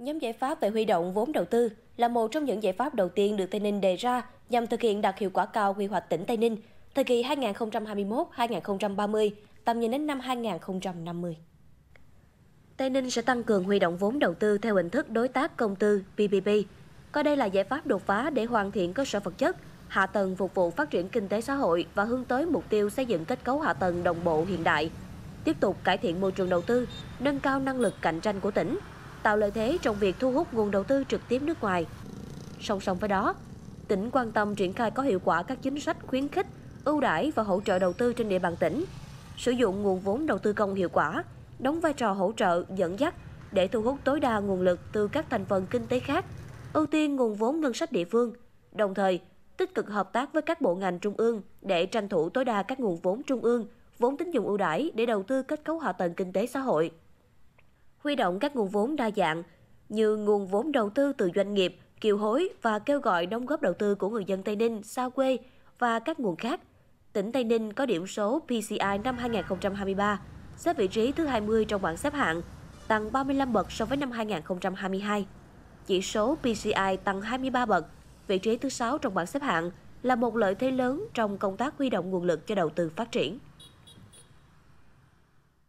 Nhóm giải pháp về huy động vốn đầu tư là một trong những giải pháp đầu tiên được Tây Ninh đề ra nhằm thực hiện đạt hiệu quả cao quy hoạch tỉnh Tây Ninh thời kỳ 2021-2030, tầm nhìn đến năm 2050. Tây Ninh sẽ tăng cường huy động vốn đầu tư theo hình thức đối tác công tư PPP, coi đây là giải pháp đột phá để hoàn thiện cơ sở vật chất, hạ tầng phục vụ phát triển kinh tế xã hội và hướng tới mục tiêu xây dựng kết cấu hạ tầng đồng bộ hiện đại, tiếp tục cải thiện môi trường đầu tư, nâng cao năng lực cạnh tranh của tỉnh, tạo lợi thế trong việc thu hút nguồn đầu tư trực tiếp nước ngoài. Song song với đó, tỉnh quan tâm triển khai có hiệu quả các chính sách khuyến khích, ưu đãi và hỗ trợ đầu tư trên địa bàn tỉnh, sử dụng nguồn vốn đầu tư công hiệu quả, đóng vai trò hỗ trợ, dẫn dắt để thu hút tối đa nguồn lực từ các thành phần kinh tế khác, ưu tiên nguồn vốn ngân sách địa phương, đồng thời tích cực hợp tác với các bộ ngành trung ương để tranh thủ tối đa các nguồn vốn trung ương, vốn tín dụng ưu đãi để đầu tư kết cấu hạ tầng kinh tế xã hội. Huy động các nguồn vốn đa dạng như nguồn vốn đầu tư từ doanh nghiệp, kiều hối và kêu gọi đóng góp đầu tư của người dân Tây Ninh, xa quê và các nguồn khác. Tỉnh Tây Ninh có điểm số PCI năm 2023, xếp vị trí thứ 20 trong bảng xếp hạng, tăng 35 bậc so với năm 2022. Chỉ số PCI tăng 23 bậc, vị trí thứ 6 trong bảng xếp hạng là một lợi thế lớn trong công tác huy động nguồn lực cho đầu tư phát triển.